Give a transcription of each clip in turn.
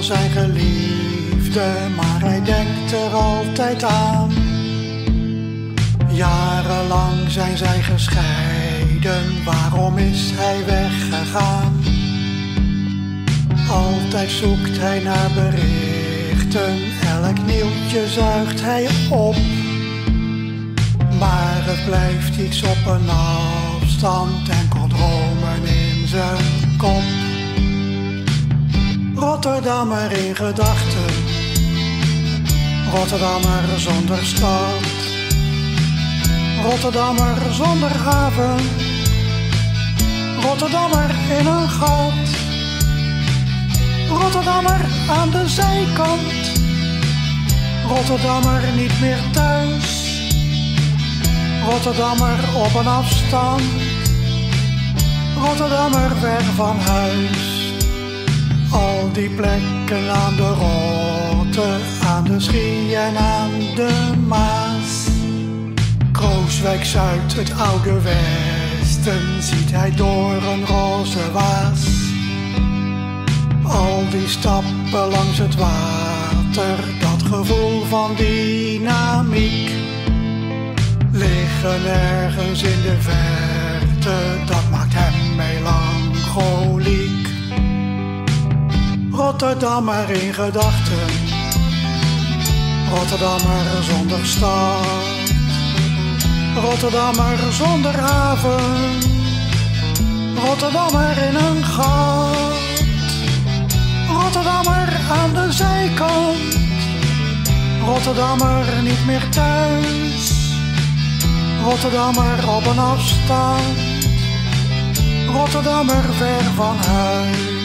zijn geliefde, maar hij denkt er altijd aan. Jarenlang zijn zij gescheiden, waarom is hij weggegaan? Altijd zoekt hij naar berichten, elk nieuwtje zuigt hij op. Maar het blijft iets op een afstand, enkel dromen in zijn Rotterdammer in gedachten, Rotterdammer zonder stad, Rotterdammer zonder haven, Rotterdammer in een gat, Rotterdammer aan de zijkant, Rotterdammer niet meer thuis. Rotterdammer op een afstand, Rotterdammer ver van huis. Al die plekken aan de Rotte, aan de Schie en aan de Maas. Krooswijk Zuid, het oude Westen, ziet hij door een roze waas. Al die stappen langs het water, dat gevoel van dynamiek liggen ergens in de verte, dat maakt hem Rotterdammer in gedachten, Rotterdammer zonder stad, Rotterdammer zonder haven, Rotterdammer in een gat, Rotterdammer aan de zijkant, Rotterdammer niet meer thuis. Rotterdammer op een afstand, Rotterdammer ver van huis.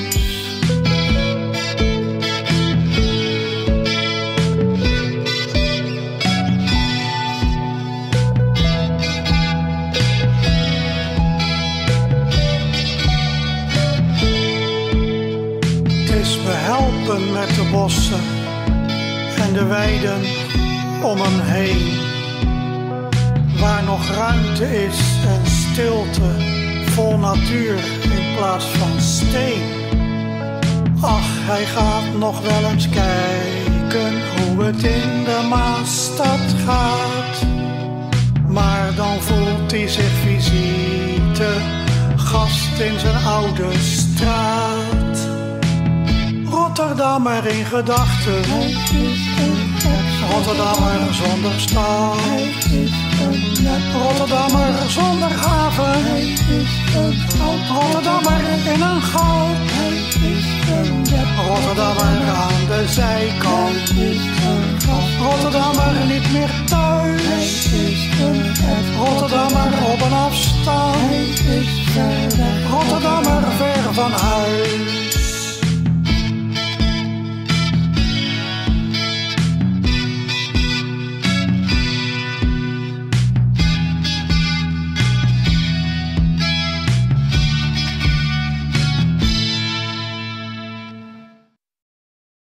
Met de bossen en de weiden om hem heen waar nog ruimte is en stilte, vol natuur in plaats van steen. Ach, hij gaat nog wel eens kijken hoe het in de Maasstad gaat. Maar dan voelt hij zich visite, gast in zijn oude straat. Rotterdammer in gedachten. Rotterdammer zonder stad. Rotterdammer zonder haven. Rotterdammer in een gat, Rotterdammer aan de zijkant. Rotterdammer niet meer.